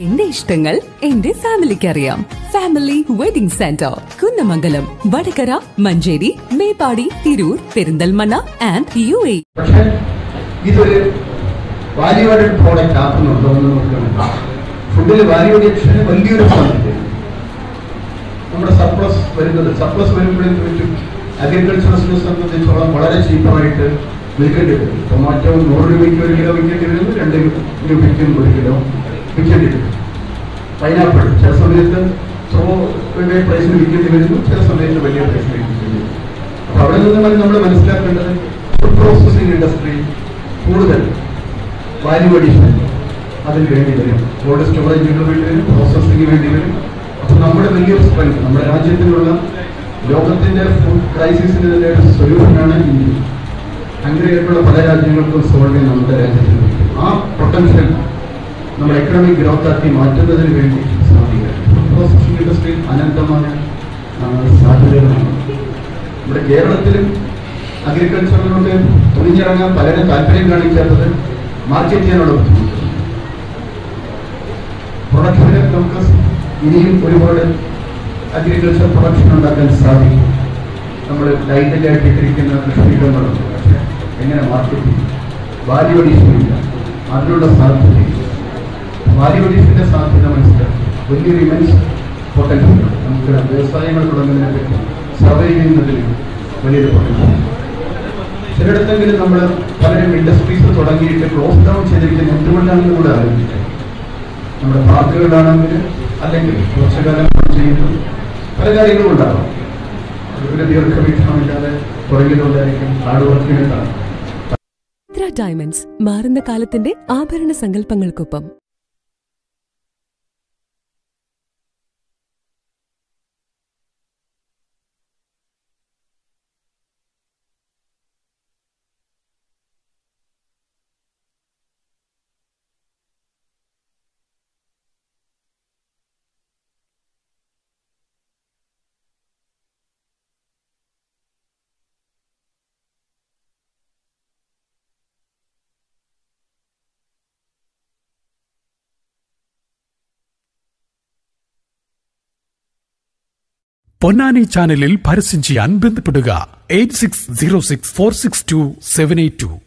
എന്റെ ഇഷ്ടങ്ങൾ എന്റെ ഫാമിലിക്ക് അറിയാം family wedding centre Kunnamangalam Vadakara Manjeri Meppadi Tirur Perinthalmanna and U A. ഇതൊരു വാല്യൂ ആഡഡ് പ്രോഡക്റ്റ് ആക്കുന്നുണ്ടോ എന്ന് നോക്കണം ഫുഡിൽ വാല്യൂ അഡിക്ഷന് വലിയൊരു സാധ്യതയുണ്ട് നമ്മുടെ സർപ്ലസ് വരുന്നത് സർപ്ലസ് വരുമ്പോഴേക്കും അഗ്രികൾച്ചറസിനെ സംബന്ധിച്ചോളം വളരെ ചീപ്പായിട്ട് വിൽക്കേണ്ടി വരും. ടൊമാറ്റോ നൂറ് രൂപയ്ക്ക് ഒരു കിലോ വിൽക്കേണ്ടി വരുന്നത് രണ്ട് രൂപയ്ക്കും ഒരു കിലോ. വിൽക്കേണ്ടി വരും പൈനാപ്പിൾ ചില സമയത്ത് ത്രോ പ്രൈസിന് വിൽക്കേണ്ടി വരുന്നു ചില സമയത്ത് വലിയ പ്രൈസിന് വിൽക്കേണ്ടി വരും അപ്പൊ അവിടെ നിന്ന് നമ്മൾ മനസ്സിലാക്കേണ്ടത് ഫുഡ് പ്രോസസ്സിംഗ് ഇൻഡസ്ട്രി കൂടുതൽ വാല്യൂ അഡീഷൻ അതിന് വേണ്ടി വരും. കോൾഡ് സ്റ്റോറേജിന് വേണ്ടി വരും പ്രോസസ്സിംഗ് വേണ്ടി വരും. അപ്പൊ നമ്മുടെ വലിയൊരു സ്ട്രെങ്ത് നമ്മുടെ രാജ്യത്തിലുള്ള ലോകത്തിന്റെ ഫുഡ് ക്രൈസിസിന് തന്നെ ഒരു സൊല്യൂഷനാണ് ഇന്ത്യ. അങ്ങനെയായിട്ടുള്ള പല രാജ്യങ്ങൾക്കും സോൾവ് ചെയ്യാൻ നമ്മുടെ രാജ്യത്തിൽ ആ പൊട്ടൻഷ്യൽ നമ്മുടെ എക്കണോമിക് ഗ്രോത്ത് ആക്കി മാറ്റുന്നതിന് വേണ്ടി സാധിക്കുക പ്രോസസ്സിംഗ് ഇൻഡസ്ട്രിയിൽ അനന്തമായ സാധ്യതകളാണ്. നമ്മുടെ കേരളത്തിലും അഗ്രികൾച്ചറിലോട്ട് തുണിഞ്ഞിറങ്ങാൻ പലരും താല്പര്യം കാണിക്കാത്തത് മാർക്കറ്റ് ചെയ്യാനുള്ള ബുദ്ധിമുട്ട് പ്രൊഡക്ഷനെ നമുക്ക് ഇനിയും ഒരുപാട് അഗ്രികൾച്ചർ പ്രൊഡക്ഷൻ ഉണ്ടാക്കാൻ സാധിക്കും. നമ്മൾ ലൈറ്റിലായിട്ട് ഇട്ടിരിക്കുന്ന കൃഷിയിടങ്ങളുണ്ട് പക്ഷെ എങ്ങനെ മാർക്കറ്റ് ചെയ്യും വാല്യൂ അഡീഷൻ അതിനുള്ള സാധ്യതയില്ല. വാല്യൂ അഡീഷന്റെ സാധ്യത മനസ്സിലാക്കി. വലിയൊരു ഇമൻസ് പൊട്ടൻഷ്യൽ നമുക്ക് വ്യവസായങ്ങൾ തുടങ്ങുന്നതിനെ പറ്റി സർവൈവ് ചെയ്യുന്നതിൽ വലിയൊരു പൊട്ടൻഷ്യൽ ചിലയിടത്തെങ്കിലും നമ്മൾ പലരും ഇൻഡസ്ട്രീസ് തുടങ്ങിയിട്ട് ക്ലോസ് ഡൗൺ ചെയ്തിരിക്കുന്ന എന്തുകൊണ്ടാണെന്ന് കൂടെ ആലോചിക്കാം നമ്മുടെ പാർക്കുകളാണെങ്കിൽ അല്ലെങ്കിൽ കുറച്ചു കാലം ചെയ്യുന്നു പല കാര്യങ്ങളും ഉണ്ടാകും. അതുപോലെ ദീർഘവീക്ഷണമില്ലാതെ പുറകിലുണ്ടായിരിക്കും ഹാർഡ് വർക്കിനെ ഡയമണ്ട്സ് മാറുന്ന കാലത്തിന്റെ ആഭരണ സങ്കല്പങ്ങൾക്കൊപ്പം. പൊന്നാനി ചാനലിൽ പരസ്യം ചെയ്യാൻ ബന്ധപ്പെടുക. Eight six zero six four six two seven eight two.